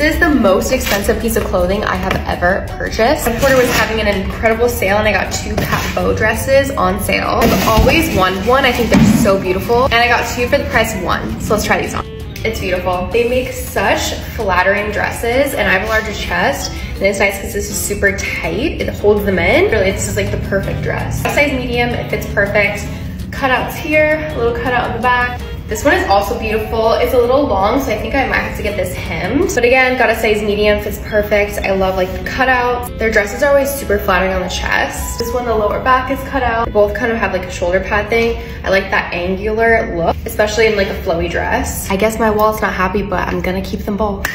This is the most expensive piece of clothing I have ever purchased. My Porter was having an incredible sale and I got two PatBO dresses on sale. I've always wanted one. I think they're so beautiful. And I got two for the price of one. So let's try these on. It's beautiful. They make such flattering dresses and I have a larger chest and it's nice because this is super tight. It holds them in. Really, this is like the perfect dress. Size medium, it fits perfect. Cutouts here, a little cutout on the back. This one is also beautiful. It's a little long, so I think I might have to get this hemmed. But again, got a size medium, fits perfect. I love like the cutout. Their dresses are always super flattering on the chest. This one, the lower back is cut out. They both kind of have like a shoulder pad thing. I like that angular look, especially in like a flowy dress. I guess my wallet's not happy, but I'm gonna keep them both.